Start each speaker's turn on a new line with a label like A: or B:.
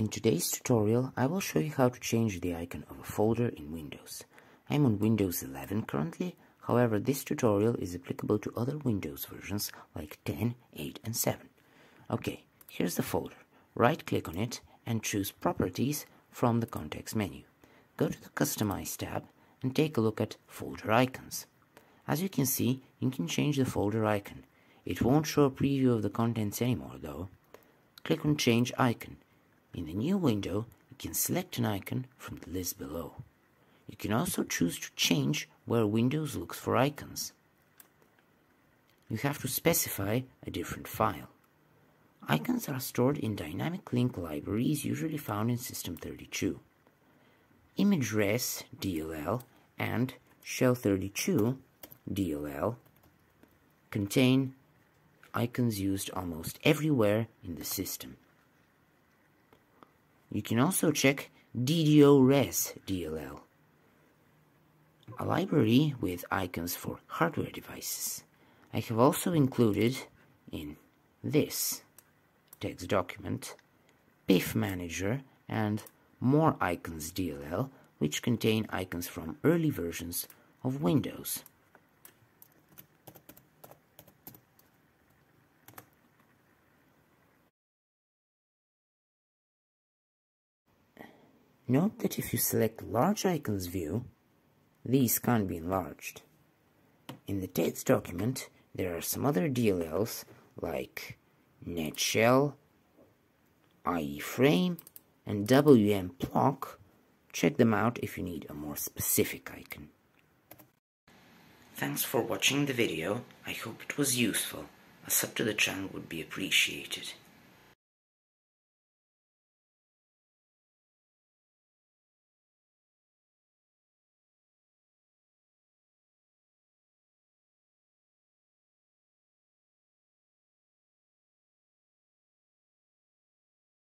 A: In today's tutorial, I will show you how to change the icon of a folder in Windows. I'm on Windows 11 currently, however this tutorial is applicable to other Windows versions like 10, 8 and 7. Okay, here's the folder. Right click on it and choose Properties from the context menu. Go to the Customize tab and take a look at Folder Icons. As you can see, you can change the folder icon. It won't show a preview of the contents anymore though. Click on Change Icon in the new window, you can select an icon from the list below. You can also choose to change where Windows looks for icons. You have to specify a different file. Icons are stored in dynamic link libraries usually found in System32. ImageRes DLL and Shell32 DLL contain icons used almost everywhere in the system. You can also check DDoRes DLL, a library with icons for hardware devices. I have also included in this text document PIF Manager and More Icons DLL, which contain icons from early versions of Windows. Note that if you select Large Icons View, these can't be enlarged. In the text document, there are some other DLLs like NetShell, IE-Frame, and WM-Ploc. Check them out if you need a more specific icon. Thanks for watching the video. I hope it was useful. A sub to the channel would be appreciated.